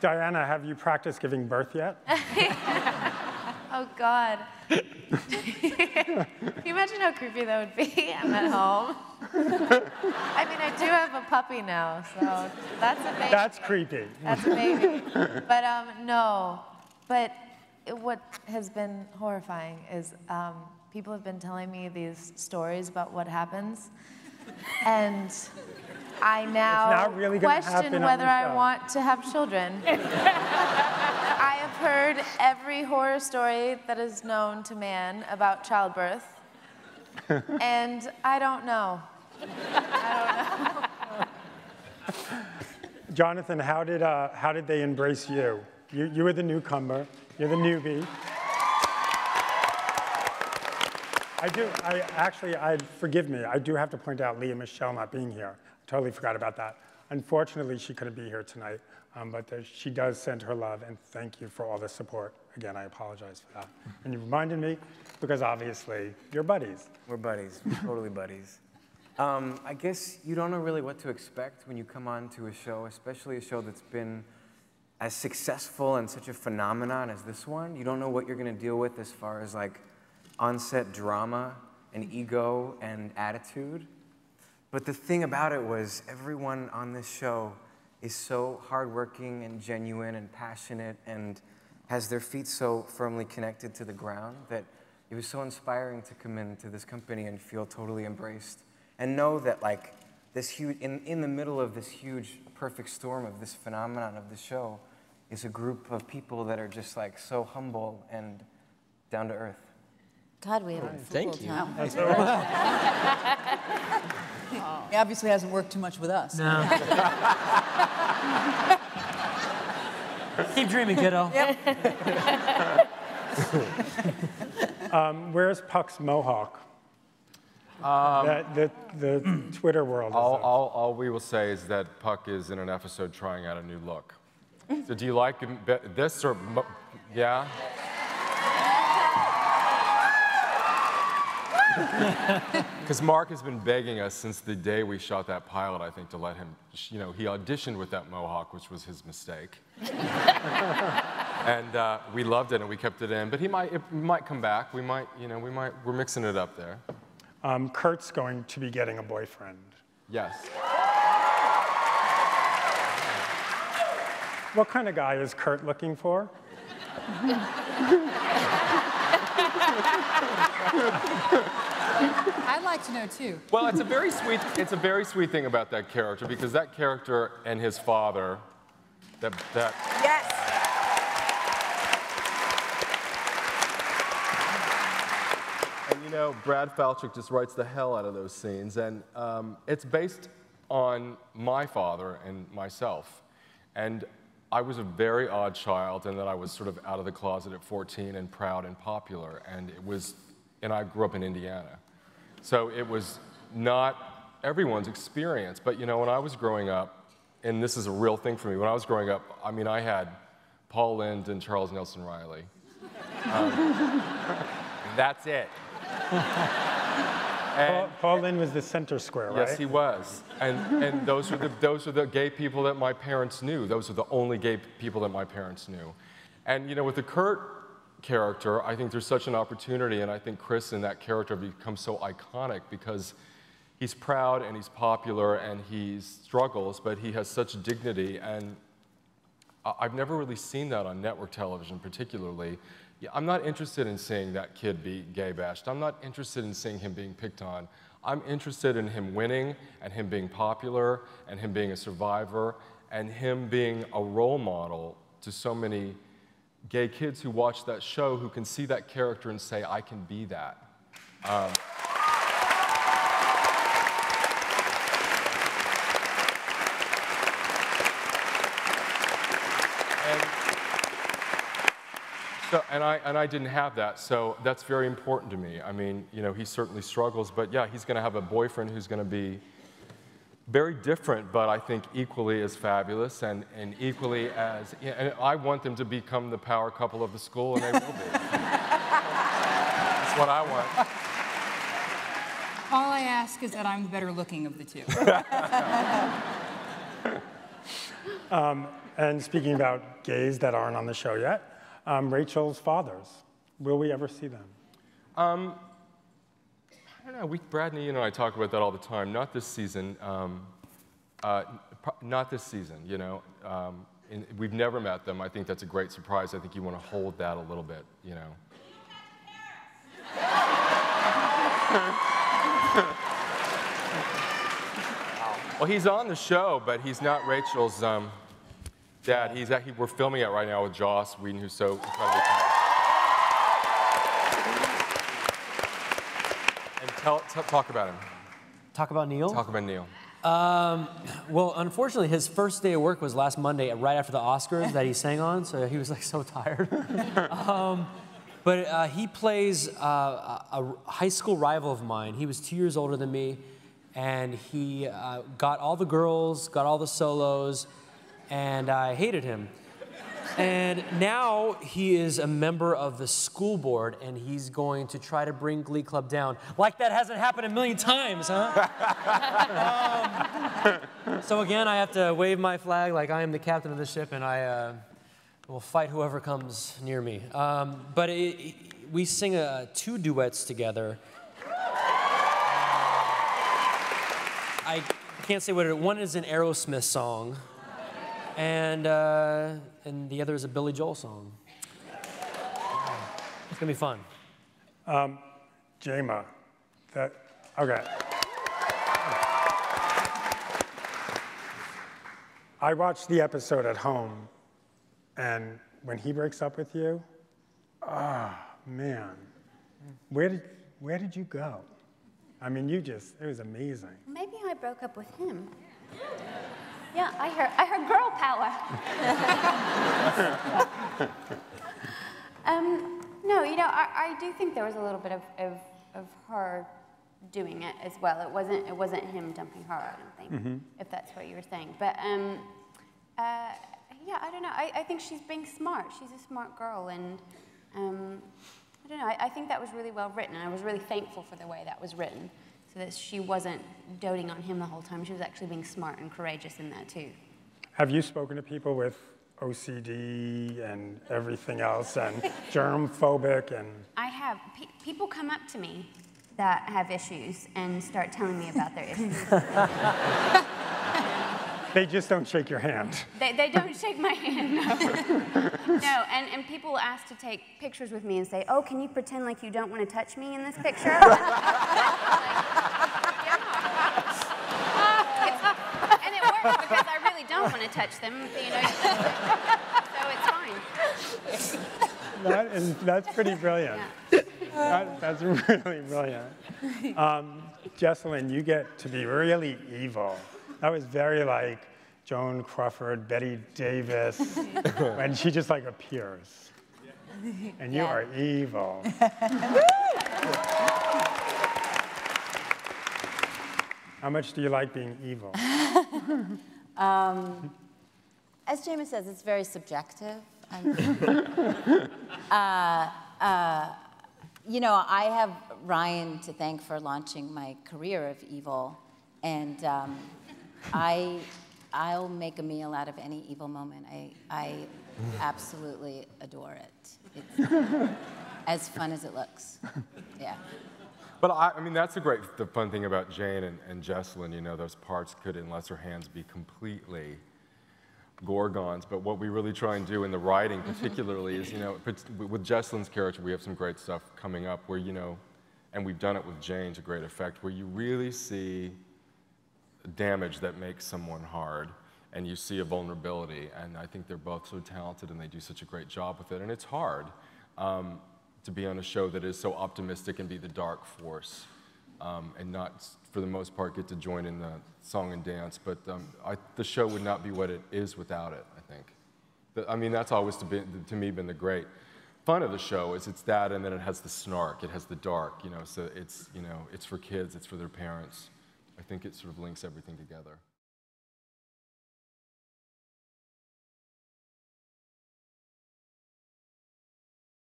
Dianna, have you practiced giving birth yet? oh, God. Can you imagine how creepy that would be? I'm at home. I mean, I do have a puppy now, so that's a baby. That's creepy. That's a baby. But um, no. But what has been horrifying is um, people have been telling me these stories about what happens, and I now really question whether I want to have children. I have heard every horror story that is known to man about childbirth, and I don't know. I don't know. Jonathan, how did, uh, how did they embrace you? you? You were the newcomer, you're the newbie. I do, I actually, I, forgive me, I do have to point out Lea Michele not being here. Totally forgot about that. Unfortunately, she couldn't be here tonight, um, but she does send her love, and thank you for all the support. Again, I apologize for that. And you reminded me, because obviously, you're buddies. We're buddies, we're totally buddies. Um, I guess you don't know really what to expect when you come on to a show, especially a show that's been as successful and such a phenomenon as this one. You don't know what you're going to deal with as far as like on-set drama and ego and attitude. But the thing about it was everyone on this show is so hardworking and genuine and passionate and has their feet so firmly connected to the ground that it was so inspiring to come into this company and feel totally embraced and know that like this huge in, in the middle of this huge perfect storm of this phenomenon of the show is a group of people that are just like so humble and down to earth God, we have a Thank you. time. he obviously hasn't worked too much with us. No. Keep dreaming, kiddo. Yep. um, where's Puck's mohawk? Um, that, the, the Twitter world. All, all, all, we will say is that Puck is in an episode trying out a new look. So do you like this or, yeah? Because Mark has been begging us since the day we shot that pilot, I think, to let him, you know, he auditioned with that mohawk, which was his mistake. and uh, we loved it and we kept it in. But he might, it might come back. We might, you know, we might, we're mixing it up there. Um, Kurt's going to be getting a boyfriend. Yes. What kind of guy is Kurt looking for? I'd like to know too. Well, it's a very sweet. It's a very sweet thing about that character because that character and his father, that that. Yes. And you know, Brad Falchuk just writes the hell out of those scenes, and um, it's based on my father and myself, and I was a very odd child, and that I was sort of out of the closet at 14 and proud and popular, and it was, and I grew up in Indiana. So it was not everyone's experience. But you know, when I was growing up, and this is a real thing for me, when I was growing up, I mean, I had Paul Lynde and Charles Nelson Reilly. Um, that's it. Paul, Paul Lynde was the center square, right? Yes, he was. And, and those, were the, those were the gay people that my parents knew. Those are the only gay people that my parents knew. And, you know, with the Kurt character, I think there's such an opportunity, and I think Chris in that character becomes so iconic because he's proud and he's popular and he struggles, but he has such dignity. And I've never really seen that on network television, particularly. I'm not interested in seeing that kid be gay bashed. I'm not interested in seeing him being picked on. I'm interested in him winning and him being popular and him being a survivor and him being a role model to so many gay kids who watch that show who can see that character and say, I can be that. Um, and, so, and, I, and I didn't have that, so that's very important to me. I mean, you know, he certainly struggles, but yeah, he's going to have a boyfriend who's going to be very different, but I think equally as fabulous and, and equally as, you know, and I want them to become the power couple of the school, and they will be. That's what I want. All I ask is that I'm the better looking of the two. Um, and speaking about gays that aren't on the show yet, um, Rachel's fathers. Will we ever see them? I don't know. We, Brad and Ian and I talk about that all the time. Not this season. Um, uh, not this season. You know, um, and we've never met them. I think that's a great surprise. I think you want to hold that a little bit. You know. well, he's on the show, but he's not Rachel's um, dad. He's actually, we're filming it right now with Joss Whedon, who's so incredibly talented. And tell, talk about him. Talk about Neil. Talk about Neil. Well, unfortunately, his first day of work was last Monday, right after the Oscars that he sang on, so he was like so tired. um, but uh, he plays uh, a, a high school rival of mine. He was two years older than me, and he uh, got all the girls, got all the solos, and I hated him. And now he is a member of the school board, and he's going to try to bring Glee Club down. Like that hasn't happened a million times, huh? So again, I have to wave my flag like I am the captain of the ship, and I uh, will fight whoever comes near me. Um, but it, we sing uh, two duets together. I can't say what it. One is an Aerosmith song, and uh, and the other is a Billy Joel song. It's gonna be fun. Jayma, that, okay. I watched the episode at home, and when he breaks up with you, ah, man, where did, where did you go? I mean, you just, it was amazing. Maybe I broke up with him. Yeah, I heard, I heard girl power. um, no, you know, I, I do think there was a little bit of, of, of her doing it as well. It wasn't, it wasn't him dumping her, I don't think, if that's what you were saying. But um, uh, yeah, I don't know. I, I think she's being smart. She's a smart girl, and um, I don't know. I, I think that was really well written, and I was really thankful for the way that was written, so that she wasn't doting on him the whole time. She was actually being smart and courageous in that too. Have you spoken to people with OCD and everything else, and germ phobic, and I have pe- people come up to me that have issues and start telling me about their issues. they just don't shake your hand? They, they don't shake my hand, no. no, and, and people ask to take pictures with me and say, oh, can you pretend like you don't want to touch me in this picture? It's- and it works because I really don't want to touch them, you know, so it's fine. That is, that's pretty brilliant. That, that's really brilliant. Um, Jessalyn, you get to be really evil. That was very like Joan Crawford, Bette Davis, when she just like appears. And you Yeah. are evil. How much do you like being evil? As James says, it's very subjective. Uh, uh, you know, I have Ryan to thank for launching my career of evil, and um, I, I'll make a meal out of any evil moment. I, I absolutely adore it. It's as fun as it looks. Yeah. But I, I mean, that's the great, the fun thing about Jane and, and Jessalyn, you know, those parts could, in lesser hands, be completely gorgons. But what we really try and do in the writing, particularly, is, you know, with Jessalyn's character, we have some great stuff coming up where, you know, and we've done it with Jane to great effect, where you really see damage that makes someone hard and you see a vulnerability. And I think they're both so talented and they do such a great job with it. And it's hard um, to be on a show that is so optimistic and be the dark force um, and not, for the most part, get to join in the song and dance. But um, I, the show would not be what it is without it, I think. I mean, that's always to, be, to me been the great fun of the show is it's that and then it has the snark, it has the dark, you know, so it's, you know, it's for kids, it's for their parents. I think it sort of links everything together.